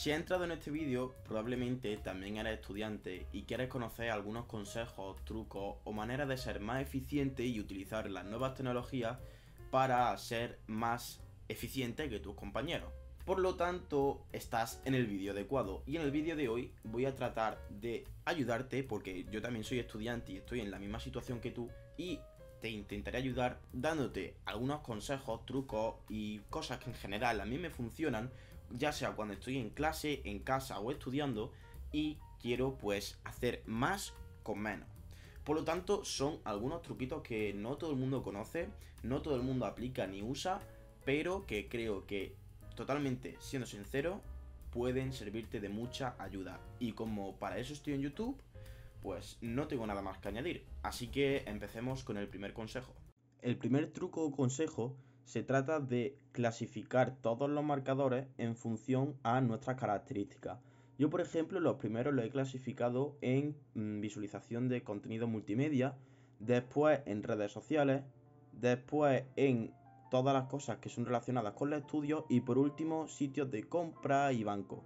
Si has entrado en este vídeo, probablemente también eres estudiante y quieres conocer algunos consejos, trucos o maneras de ser más eficiente y utilizar las nuevas tecnologías para ser más eficiente que tus compañeros. Por lo tanto, estás en el vídeo adecuado y en el vídeo de hoy voy a tratar de ayudarte porque yo también soy estudiante y estoy en la misma situación que tú y te intentaré ayudar dándote algunos consejos, trucos y cosas que en general a mí me funcionan, ya sea cuando estoy en clase, en casa o estudiando y quiero pues hacer más con menos. Por lo tanto, son algunos truquitos que no todo el mundo conoce, no todo el mundo aplica ni usa, pero que creo que totalmente, siendo sincero, pueden servirte de mucha ayuda. Y como para eso estoy en YouTube, pues no tengo nada más que añadir. Así que empecemos con el primer consejo. El primer truco o consejo se trata de clasificar todos los marcadores en función a nuestras características. Yo, por ejemplo, los primeros los he clasificado en mm, visualización de contenido multimedia, después en redes sociales, después en todas las cosas que son relacionadas con los estudios y por último sitios de compra y banco.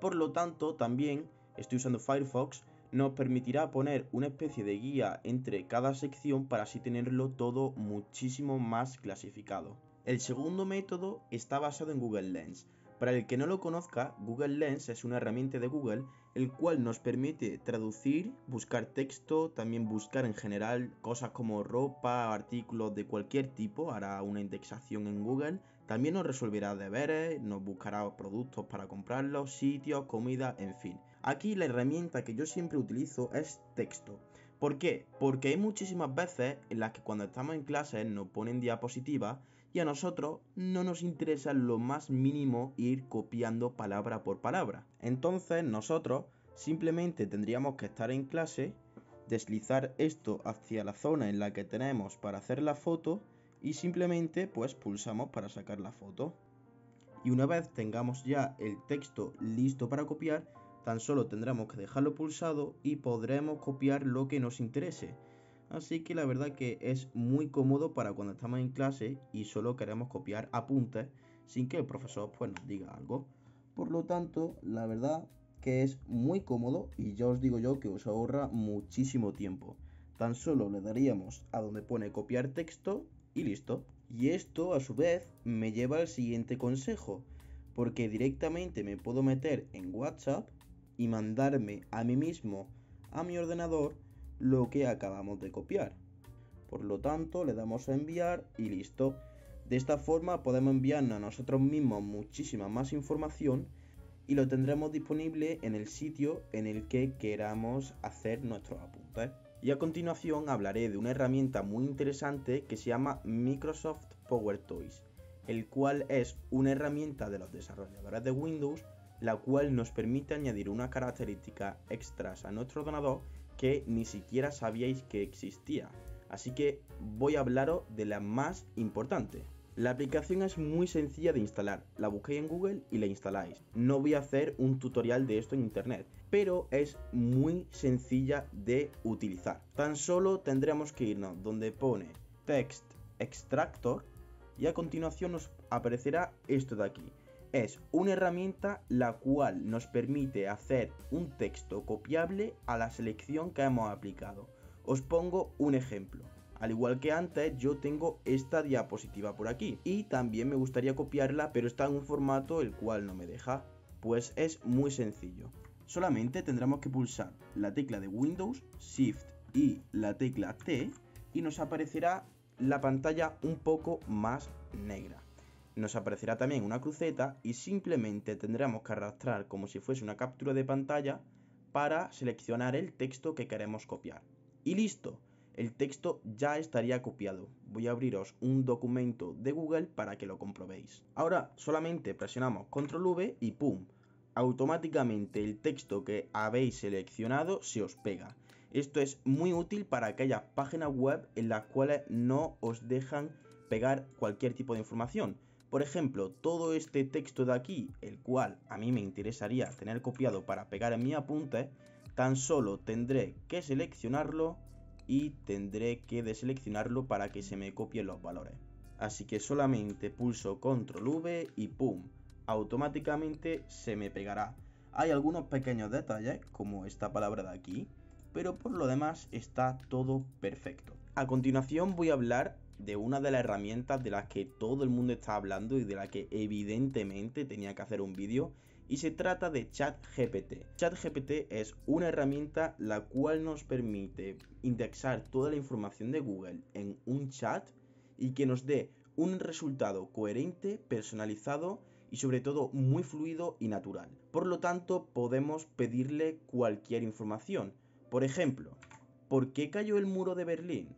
Por lo tanto, también estoy usando Firefox, nos permitirá poner una especie de guía entre cada sección para así tenerlo todo muchísimo más clasificado. El segundo método está basado en Google Lens. Para el que no lo conozca, Google Lens es una herramienta de Google el cual nos permite traducir, buscar texto, también buscar en general cosas como ropa, artículos de cualquier tipo, hará una indexación en Google, también nos resolverá deberes, nos buscará productos para comprarlos, sitios, comida, en fin. Aquí la herramienta que yo siempre utilizo es texto. ¿Por qué? Porque hay muchísimas veces en las que cuando estamos en clase nos ponen diapositivas y a nosotros no nos interesa lo más mínimo ir copiando palabra por palabra. Entonces nosotros simplemente tendríamos que estar en clase, deslizar esto hacia la zona en la que tenemos para hacer la foto y simplemente pues pulsamos para sacar la foto. Y una vez tengamos ya el texto listo para copiar, Tan solo tendremos que dejarlo pulsado y podremos copiar lo que nos interese. Así que la verdad que es muy cómodo para cuando estamos en clase y solo queremos copiar apuntes sin que el profesor pues, nos diga algo. Por lo tanto, la verdad que es muy cómodo y ya os digo yo que os ahorra muchísimo tiempo. Tan solo le daríamos a donde pone copiar texto y listo. Y esto a su vez me lleva al siguiente consejo, porque directamente me puedo meter en WhatsApp y mandarme a mí mismo a mi ordenador lo que acabamos de copiar. Por lo tanto, le damos a enviar y listo. De esta forma podemos enviarnos a nosotros mismos muchísima más información y lo tendremos disponible en el sitio en el que queramos hacer nuestros apuntes. Y a continuación hablaré de una herramienta muy interesante que se llama Microsoft Power Toys, el cual es una herramienta de los desarrolladores de Windows la cual nos permite añadir una característica extras a nuestro ordenador que ni siquiera sabíais que existía. Así que voy a hablaros de la más importante. La aplicación es muy sencilla de instalar, la busquéis en Google y la instaláis. No voy a hacer un tutorial de esto en internet, pero es muy sencilla de utilizar. Tan solo tendremos que irnos donde pone Text Extractor y a continuación nos aparecerá esto de aquí es una herramienta la cual nos permite hacer un texto copiable a la selección que hemos aplicado. Os pongo un ejemplo. Al igual que antes, yo tengo esta diapositiva por aquí y también me gustaría copiarla, pero está en un formato el cual no me deja. Pues es muy sencillo. Solamente tendremos que pulsar la tecla de Windows, Shift y la tecla T y nos aparecerá la pantalla un poco más negra nos aparecerá también una cruceta y simplemente tendremos que arrastrar como si fuese una captura de pantalla para seleccionar el texto que queremos copiar. Y listo, el texto ya estaría copiado. Voy a abriros un documento de Google para que lo comprobéis. Ahora solamente presionamos Control V y ¡pum! Automáticamente el texto que habéis seleccionado se os pega. Esto es muy útil para aquellas páginas web en las cuales no os dejan pegar cualquier tipo de información por ejemplo, todo este texto de aquí, el cual a mí me interesaría tener copiado para pegar en mi apunte, tan solo tendré que seleccionarlo y tendré que deseleccionarlo para que se me copien los valores. Así que solamente pulso control V y pum, automáticamente se me pegará. Hay algunos pequeños detalles, como esta palabra de aquí, pero por lo demás está todo perfecto. A continuación voy a hablar de una de las herramientas de las que todo el mundo está hablando y de la que evidentemente tenía que hacer un vídeo y se trata de ChatGPT. ChatGPT es una herramienta la cual nos permite indexar toda la información de Google en un chat y que nos dé un resultado coherente, personalizado y sobre todo muy fluido y natural. Por lo tanto, podemos pedirle cualquier información. Por ejemplo, ¿por qué cayó el muro de Berlín?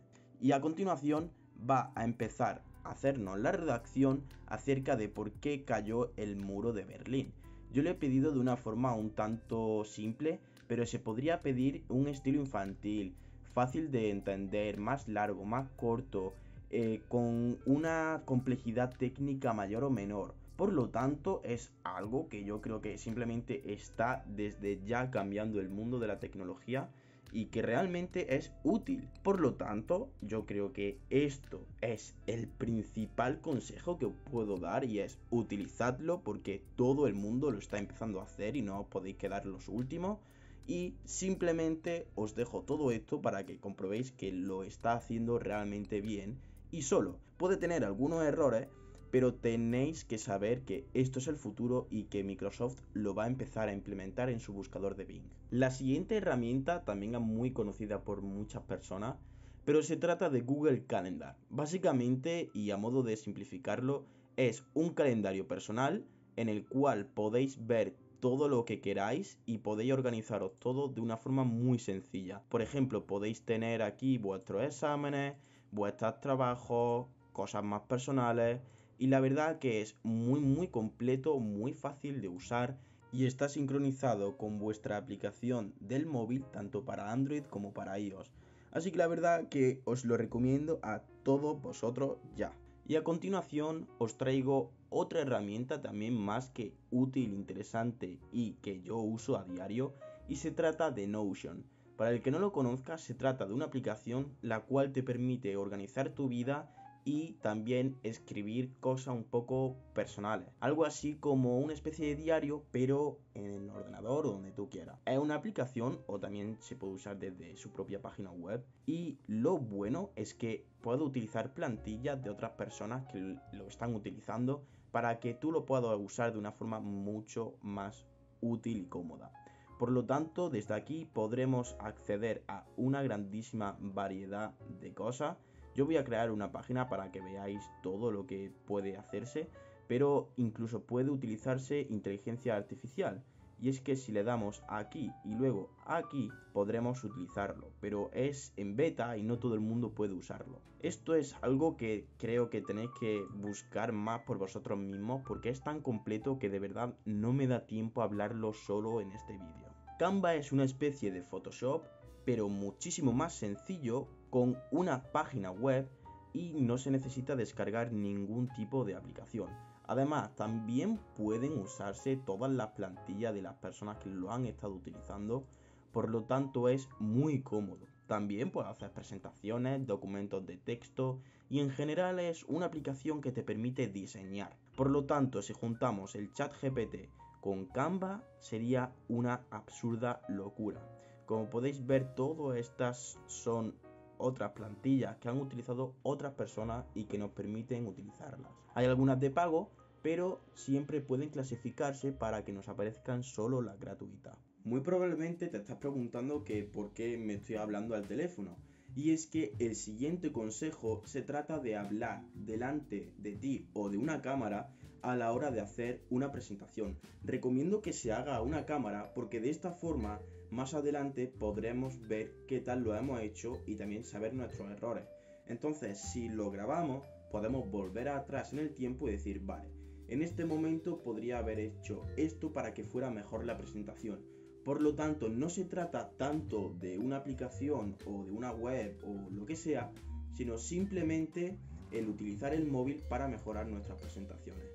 Y a continuación va a empezar a hacernos la redacción acerca de por qué cayó el muro de Berlín. Yo le he pedido de una forma un tanto simple, pero se podría pedir un estilo infantil, fácil de entender, más largo, más corto, eh, con una complejidad técnica mayor o menor. Por lo tanto, es algo que yo creo que simplemente está desde ya cambiando el mundo de la tecnología y que realmente es útil. Por lo tanto, yo creo que esto es el principal consejo que os puedo dar y es utilizadlo porque todo el mundo lo está empezando a hacer y no os podéis quedar los últimos. Y simplemente os dejo todo esto para que comprobéis que lo está haciendo realmente bien y solo. Puede tener algunos errores, pero tenéis que saber que esto es el futuro y que Microsoft lo va a empezar a implementar en su buscador de Bing. La siguiente herramienta también es muy conocida por muchas personas, pero se trata de Google Calendar. Básicamente, y a modo de simplificarlo, es un calendario personal en el cual podéis ver todo lo que queráis y podéis organizaros todo de una forma muy sencilla. Por ejemplo, podéis tener aquí vuestros exámenes, vuestros trabajos, cosas más personales, y la verdad que es muy muy completo, muy fácil de usar y está sincronizado con vuestra aplicación del móvil tanto para Android como para iOS. Así que la verdad que os lo recomiendo a todos vosotros ya. Y a continuación os traigo otra herramienta también más que útil, interesante y que yo uso a diario y se trata de Notion. Para el que no lo conozca, se trata de una aplicación la cual te permite organizar tu vida y también escribir cosas un poco personales. Algo así como una especie de diario, pero en el ordenador o donde tú quieras. Es una aplicación o también se puede usar desde su propia página web. Y lo bueno es que puedo utilizar plantillas de otras personas que lo están utilizando para que tú lo puedas usar de una forma mucho más útil y cómoda. Por lo tanto, desde aquí podremos acceder a una grandísima variedad de cosas yo voy a crear una página para que veáis todo lo que puede hacerse, pero incluso puede utilizarse inteligencia artificial. Y es que si le damos aquí y luego aquí podremos utilizarlo, pero es en beta y no todo el mundo puede usarlo. Esto es algo que creo que tenéis que buscar más por vosotros mismos porque es tan completo que de verdad no me da tiempo a hablarlo solo en este vídeo. Canva es una especie de Photoshop, pero muchísimo más sencillo con una página web y no se necesita descargar ningún tipo de aplicación. Además, también pueden usarse todas las plantillas de las personas que lo han estado utilizando, por lo tanto es muy cómodo. También puedes hacer presentaciones, documentos de texto y en general es una aplicación que te permite diseñar. Por lo tanto, si juntamos el chat GPT con Canva sería una absurda locura. Como podéis ver, todas estas son otras plantillas que han utilizado otras personas y que nos permiten utilizarlas. Hay algunas de pago, pero siempre pueden clasificarse para que nos aparezcan solo las gratuitas. Muy probablemente te estás preguntando que por qué me estoy hablando al teléfono. Y es que el siguiente consejo se trata de hablar delante de ti o de una cámara a la hora de hacer una presentación. Recomiendo que se haga una cámara porque de esta forma más adelante podremos ver qué tal lo hemos hecho y también saber nuestros errores. Entonces, si lo grabamos, podemos volver atrás en el tiempo y decir, vale, en este momento podría haber hecho esto para que fuera mejor la presentación. Por lo tanto, no se trata tanto de una aplicación o de una web o lo que sea, sino simplemente el utilizar el móvil para mejorar nuestras presentaciones.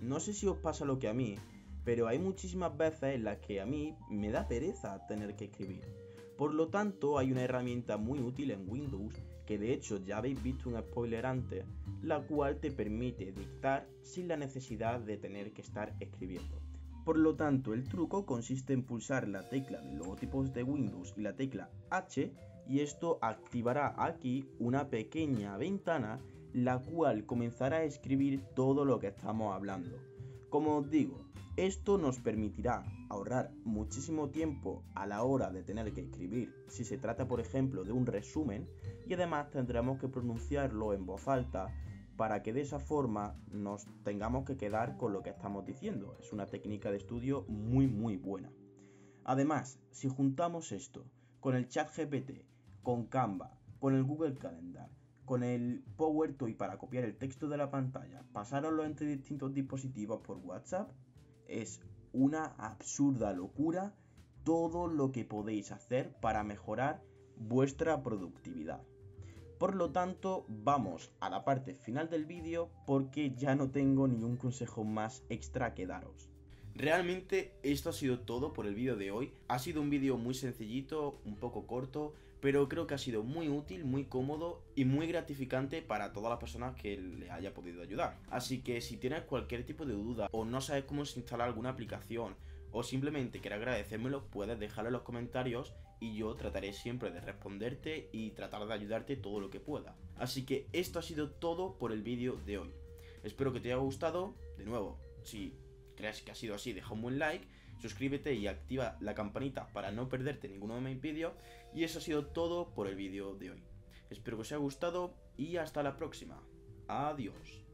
No sé si os pasa lo que a mí, pero hay muchísimas veces en las que a mí me da pereza tener que escribir. Por lo tanto, hay una herramienta muy útil en Windows que de hecho ya habéis visto un spoiler antes, la cual te permite dictar sin la necesidad de tener que estar escribiendo. Por lo tanto, el truco consiste en pulsar la tecla de logotipos de Windows y la tecla H y esto activará aquí una pequeña ventana la cual comenzará a escribir todo lo que estamos hablando. Como os digo, esto nos permitirá ahorrar muchísimo tiempo a la hora de tener que escribir si se trata por ejemplo de un resumen y además tendremos que pronunciarlo en voz alta para que de esa forma nos tengamos que quedar con lo que estamos diciendo. Es una técnica de estudio muy muy buena. Además, si juntamos esto con el chat GPT, con Canva, con el Google Calendar, con el PowerToy para copiar el texto de la pantalla, pasarlo entre distintos dispositivos por WhatsApp, es una absurda locura todo lo que podéis hacer para mejorar vuestra productividad. Por lo tanto, vamos a la parte final del vídeo porque ya no tengo ningún consejo más extra que daros. Realmente esto ha sido todo por el vídeo de hoy. Ha sido un vídeo muy sencillito, un poco corto, pero creo que ha sido muy útil, muy cómodo y muy gratificante para todas las personas que le haya podido ayudar. Así que si tienes cualquier tipo de duda o no sabes cómo se instala alguna aplicación o simplemente quieres agradecérmelo, puedes dejarlo en los comentarios y yo trataré siempre de responderte y tratar de ayudarte todo lo que pueda. Así que esto ha sido todo por el vídeo de hoy. Espero que te haya gustado. De nuevo, si crees que ha sido así, deja un buen like, suscríbete y activa la campanita para no perderte ninguno de mis vídeos. Y eso ha sido todo por el vídeo de hoy. Espero que os haya gustado y hasta la próxima. Adiós.